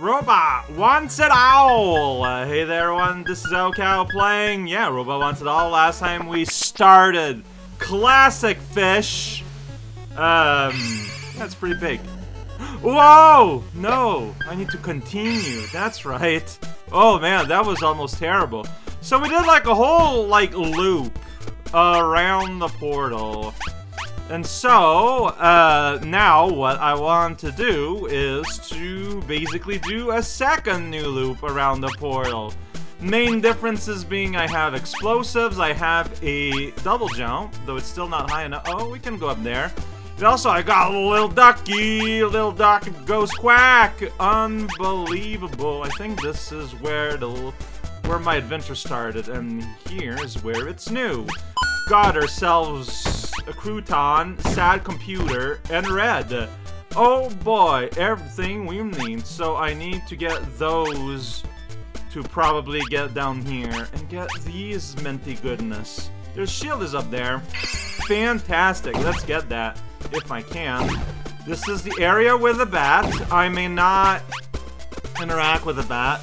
Robot wants it all. Uh, hey there, everyone. This is raocow playing. Yeah, Robot wants it all. Last time we started classic fish. Um, that's pretty big. Whoa! No, I need to continue. That's right. Oh man, that was almost terrible. So we did like a whole like loop around the portal. And so, uh, now what I want to do is to basically do a second new loop around the portal. Main differences being I have explosives, I have a double jump, though it's still not high enough. Oh, we can go up there. And also, I got a little ducky, little duck goes quack. Unbelievable. I think this is where the where my adventure started, and here is where it's new. Got ourselves crouton, sad computer, and red. Oh boy, everything we need. So I need to get those to probably get down here and get these minty goodness. Their shield is up there. Fantastic. Let's get that if I can. This is the area with the bat. I may not interact with the bat,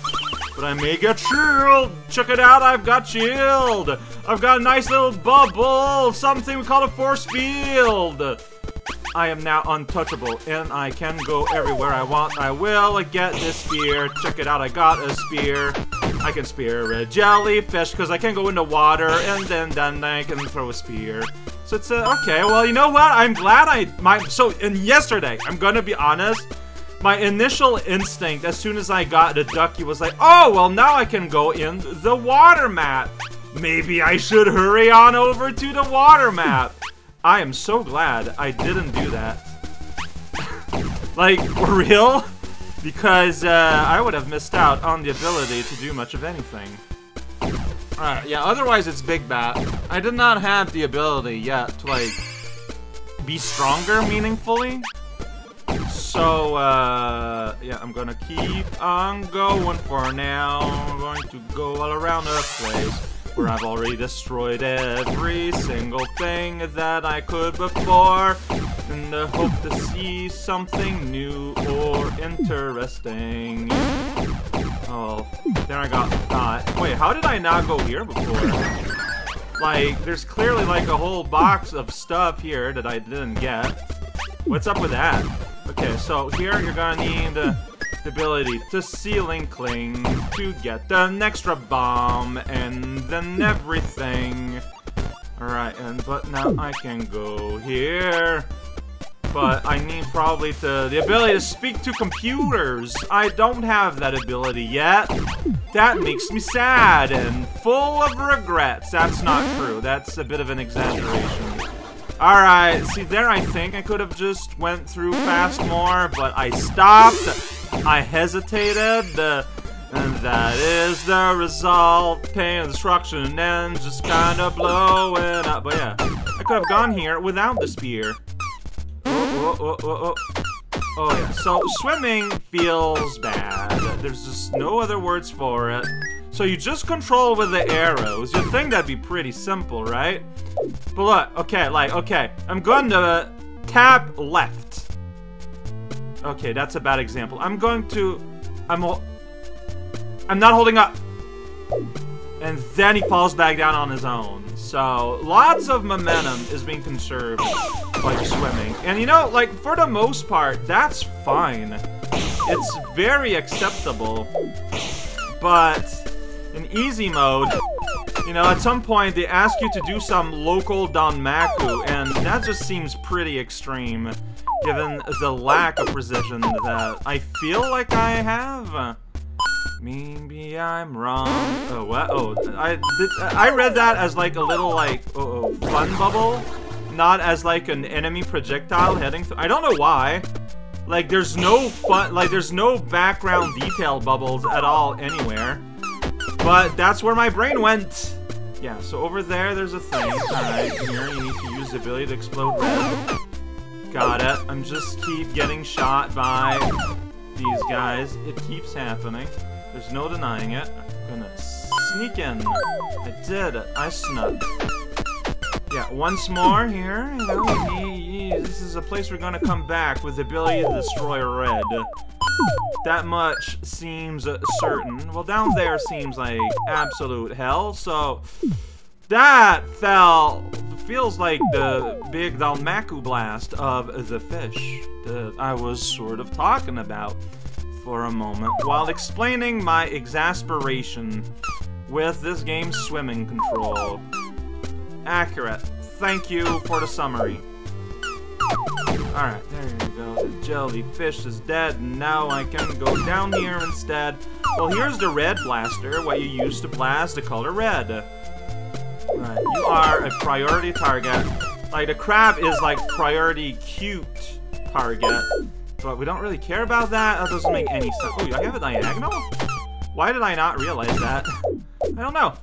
but I may get shield. Check it out, I've got shield. I've got a nice little bubble, something we call a force field. I am now untouchable, and I can go everywhere I want. I will get this spear. Check it out, I got a spear. I can spear a jellyfish, because I can go into water, and then, then I can throw a spear. So it's, uh, okay, well, you know what? I'm glad I, my, so, and yesterday, I'm gonna be honest, my initial instinct, as soon as I got the ducky, was like, oh, well, now I can go in the water map. Maybe I should hurry on over to the water map. I am so glad I didn't do that. like, for real? Because uh, I would have missed out on the ability to do much of anything. Alright, yeah, otherwise it's Big Bat. I did not have the ability yet to, like, be stronger meaningfully. So, uh, yeah, I'm gonna keep on going for now. I'm going to go all around the place where I've already destroyed every single thing that I could before in the hope to see something new or interesting. Oh, there I got caught. Wait, how did I not go here before? Like, there's clearly like a whole box of stuff here that I didn't get. What's up with that? Okay, so here you're gonna need the ability to ceiling cling to get an extra bomb and then everything. Alright, and but now I can go here. But I need probably to, the ability to speak to computers. I don't have that ability yet. That makes me sad and full of regrets. That's not true. That's a bit of an exaggeration. Alright, see there I think I could have just went through fast more, but I stopped. I hesitated, and that is the result. Pain and destruction and just kind of blowing up. But yeah, I could have gone here without the spear. Oh, oh, oh, oh, oh. Oh, yeah, so swimming feels bad. There's just no other words for it. So you just control with the arrows. You'd think that'd be pretty simple, right? But look, okay, like, okay. I'm going to tap left. Okay, that's a bad example. I'm going to... I'm... I'm not holding up. And then he falls back down on his own. So, lots of momentum is being conserved you're swimming. And you know, like, for the most part, that's fine. It's very acceptable. But, in easy mode, you know, at some point they ask you to do some local Danmaku, and that just seems pretty extreme given the lack of precision that I feel like I have. Maybe I'm wrong. Oh, what? Oh, I did, I read that as like a little like uh oh fun bubble, not as like an enemy projectile heading through. I don't know why. Like there's no fun, like there's no background detail bubbles at all anywhere. But that's where my brain went. Yeah, so over there, there's a thing. Alright, here you need to use the ability to explode red. Got it. I'm just keep getting shot by these guys. It keeps happening. There's no denying it. I'm gonna sneak in. I did it. I snuck. Yeah, once more here. You know, this is a place we're gonna come back with the ability to destroy red. That much seems certain. Well, down there seems like absolute hell, so... That fell... feels like the big Danmaku blast of the fish that I was sort of talking about for a moment while explaining my exasperation with this game's swimming control. Accurate. Thank you for the summary. Alright, there you go. The jellyfish is dead, and now I can go down here instead. Well, here's the red blaster, what you use to blast the color red. Right, you are a priority target. Like, the crab is like priority cute target. But we don't really care about that. That doesn't make any sense. Oh, I have a diagonal? Why did I not realize that? I don't know.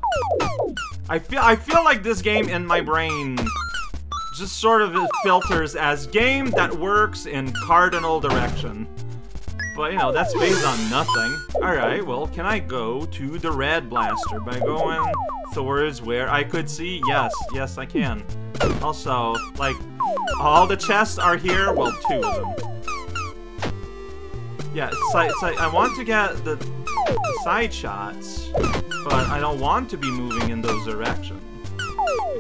I feel I feel like this game in my brain just sort of filters as game that works in cardinal direction. But, you know, that's based on nothing. Alright, well, can I go to the red blaster by going towards where I could see? Yes, yes, I can. Also, like, all the chests are here? Well, two of them. Yeah, it's like, I want to get the, the side shots, but I don't want to be moving in those directions.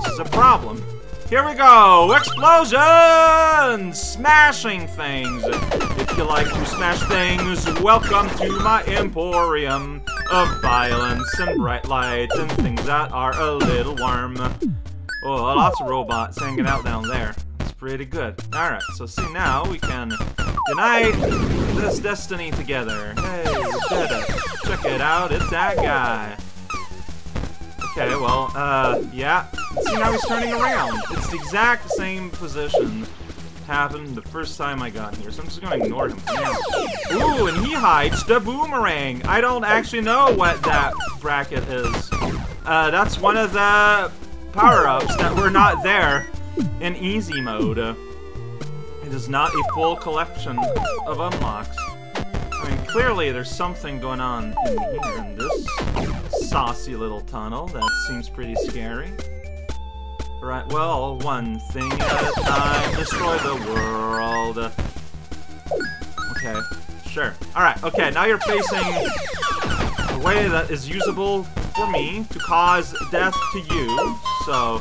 This is a problem. Here we go! Explosions! Smashing things! If you like to smash things, welcome to my emporium of violence and bright lights and things that are a little warm. Oh, lots of robots hanging out down there. Pretty good. Alright, so see now we can unite this destiny together. Hey. Check it out, it's that guy. Okay, well, uh, yeah. See, now he's turning around. It's the exact same position happened the first time I got here, so I'm just gonna ignore him. Ooh, and he hides the boomerang. I don't actually know what that bracket is. Uh, that's one of the power-ups that were not there in easy mode. It is not a full collection of unlocks. I mean, clearly there's something going on in here in this saucy little tunnel. That seems pretty scary. Right, well, one thing at a time, destroy the world. Okay, sure. Alright, okay, now you're facing a way that is usable for me to cause death to you. So,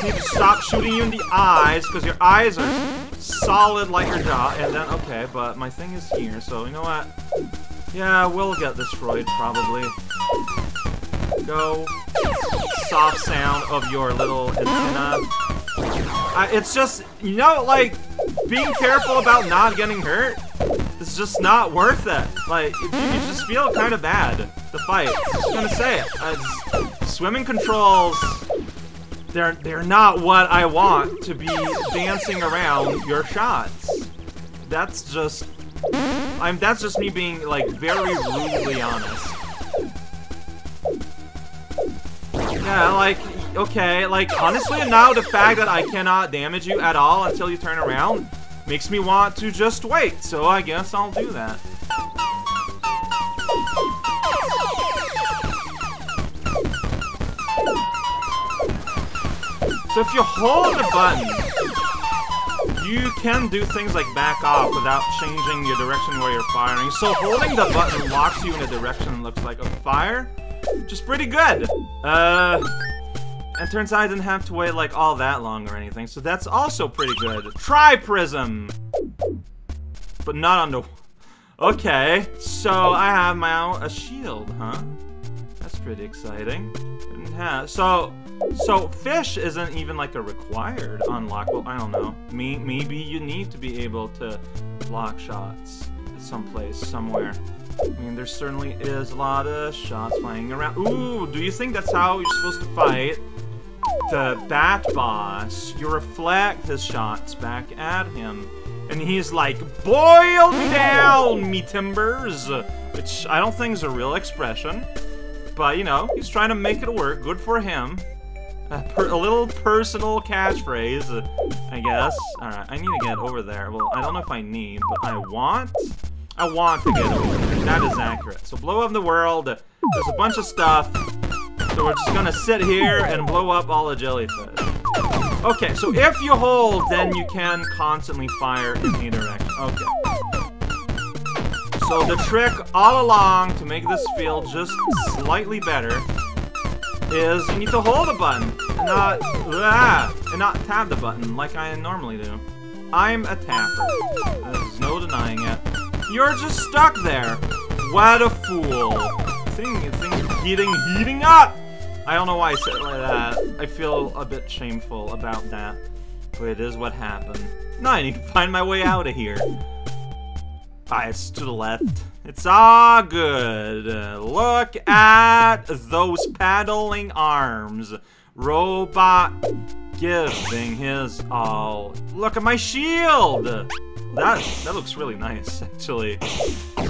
just need to stop shooting you in the eyes, because your eyes are solid like your jaw, and then, okay, but my thing is here, so you know what? Yeah, we'll get destroyed, probably. Go. Soft sound of your little antenna. Uh, it's just, you know, like, being careful about not getting hurt is just not worth it. Like, you, you just feel kind of bad to fight. I'm gonna say it. Swimming controls they're they're not what I want to be dancing around your shots. That's just I'm that's just me being like very rudely honest. Yeah, like okay, like honestly now the fact that I cannot damage you at all until you turn around makes me want to just wait. So I guess I'll do that. So if you hold the button, you can do things like back off without changing your direction where you're firing. So holding the button locks you in a direction looks like a fire, which is pretty good. Uh, and turns out I didn't have to wait like all that long or anything, so that's also pretty good. Try Prism! But not on the... Okay, so I have my a shield, huh? That's pretty exciting. So, so fish isn't even like a required unlock. Well, I don't know. Maybe you need to be able to block shots someplace, somewhere. I mean, there certainly is a lot of shots flying around. Ooh, do you think that's how you're supposed to fight the Bat Boss? You reflect his shots back at him. And he's like, boil down, me timbers! Which I don't think is a real expression. But, you know, he's trying to make it work. Good for him. A, a little personal catchphrase, I guess. Alright, I need to get over there. Well, I don't know if I need, but I want... I want to get over there. That is accurate. So blow up the world. There's a bunch of stuff. So we're just gonna sit here and blow up all the jellyfish. Okay, so if you hold, then you can constantly fire in any direction. Okay. So the trick all along to make this feel just slightly better is you need to hold the button and not ah, and not tap the button like I normally do. I'm a tapper. There's no denying it. You're just stuck there. What a fool. Thing, thing heating, heating up! I don't know why I said like that. I feel a bit shameful about that. But it is what happened. Now I need to find my way out of here. Ah, it's to the left. It's all good. Look at those paddling arms. Robot giving his all. Look at my shield! That, that looks really nice, actually.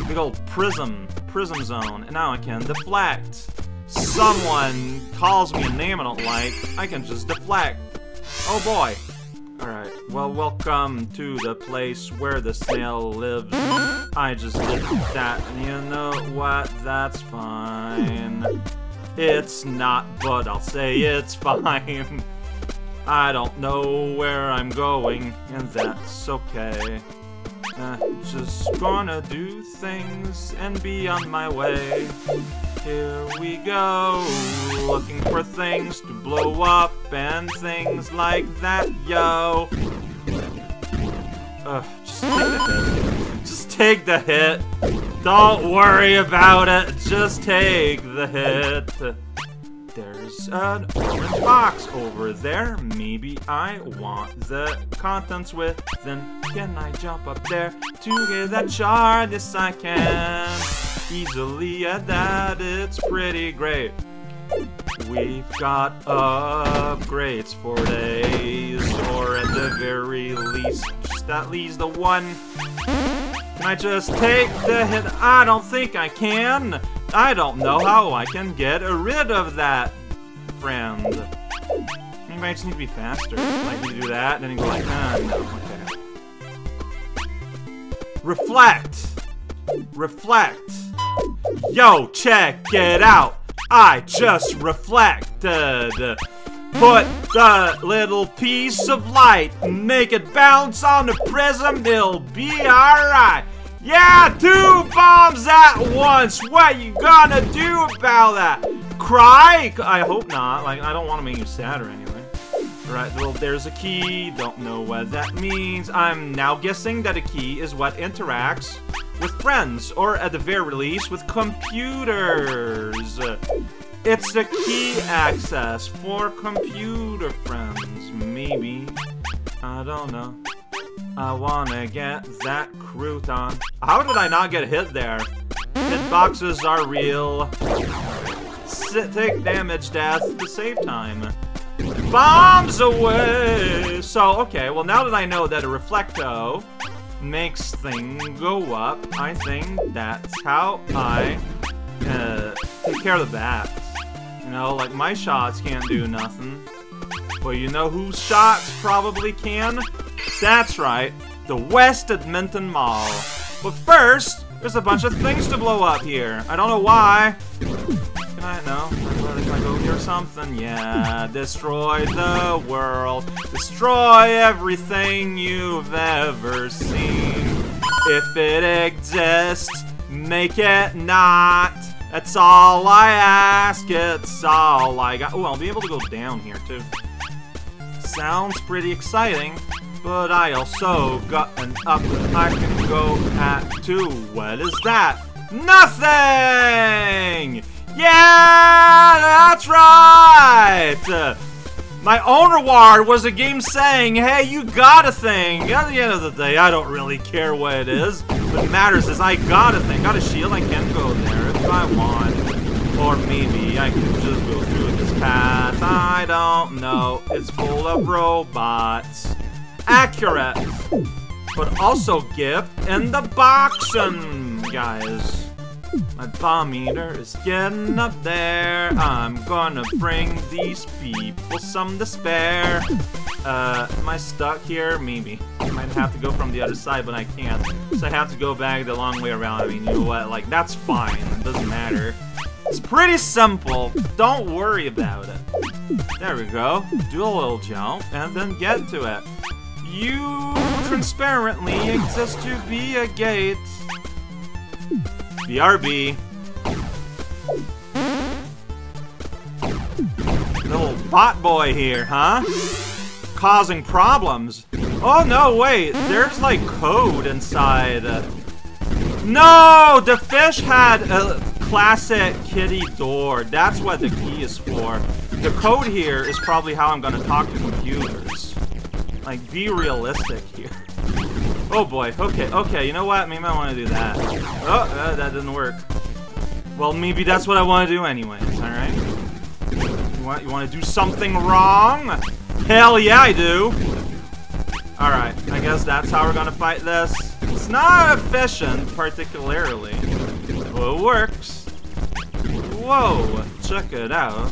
Big old prism, prism zone. And now I can deflect. Someone calls me a name I don't like, I can just deflect. Oh boy. Alright, well, welcome to the place where the snail lives. I just did that, and you know what? That's fine. It's not, but I'll say it's fine. I don't know where I'm going, and that's okay. Uh, just gonna do things and be on my way. Here we go, looking for things to blow up and things like that, yo. Ugh, just take the hit. Just take the hit. Don't worry about it, just take the hit. There's an orange box over there. Maybe I want the contents with. Then can I jump up there to get that shard? Yes, I can easily at that, it's pretty great. We've got upgrades for days, or at the very least, just at least the one. Can I just take the hit? I don't think I can. I don't know how I can get rid of that, friend. Maybe I just need to be faster. Like, you do that, and then you go like, ah, no, okay. Reflect! Reflect! Yo, check it out. I just reflected. Put the little piece of light, make it bounce on the prism, it'll be alright. Yeah, two bombs at once. What you gonna do about that? Cry? I hope not. Like, I don't want to make you sad or anything. Right, well, there's a key. Don't know what that means. I'm now guessing that a key is what interacts with friends, or at the very least, with computers. It's the key access for computer friends, maybe. I don't know. I wanna get that crouton. How did I not get hit there? Hitboxes are real. Sit, take damage, death, to save time. Bombs away! So, okay, well now that I know that a Reflecto makes things go up, I think that's how I uh, take care of the bats. You know, like my shots can't do nothing. But you know whose shots probably can? That's right, the West Edmonton Mall. But first, there's a bunch of things to blow up here. I don't know why. I? No. Can I go here or something? Yeah. Destroy the world. Destroy everything you've ever seen. If it exists, make it not. That's all I ask. It's all I got. Oh, I'll be able to go down here, too. Sounds pretty exciting. But I also got an up I can go at too. What is that? Nothing! Yeah, that's right! My own reward was a game saying, hey, you got a thing. At the end of the day, I don't really care what it is. What matters is I got a thing. Got a shield, I can go there if I want. Or maybe I can just go through this path. I don't know. It's full of robots. Accurate. But also gift in the boxing, guys. My bomb meter is getting up there. I'm gonna bring these people some despair. Uh, am I stuck here? Maybe. I might have to go from the other side, but I can't. So I have to go back the long way around. I mean, you know what? Like, that's fine. It doesn't matter. It's pretty simple. Don't worry about it. There we go. Do a little jump, and then get to it. You transparently exist to be a gate. BRB. Little bot boy here, huh? Causing problems. Oh, no, wait. There's, like, code inside. Uh, no! The fish had a classic kitty door. That's what the key is for. The code here is probably how I'm gonna talk to computers. Like, be realistic here. Oh boy, okay, okay, you know what? Maybe I want to do that. Oh, uh, that didn't work. Well, maybe that's what I want to do anyways, alright? You want, you want to do something wrong? Hell yeah, I do! Alright, I guess that's how we're gonna fight this. It's not efficient, particularly. But it works. Whoa, check it out.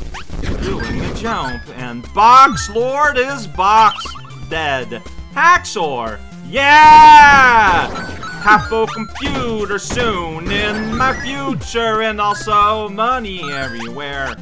Doing a jump, and Box Lord is Box dead. Haxor! Yeah! Have a computer soon in my future, and also money everywhere.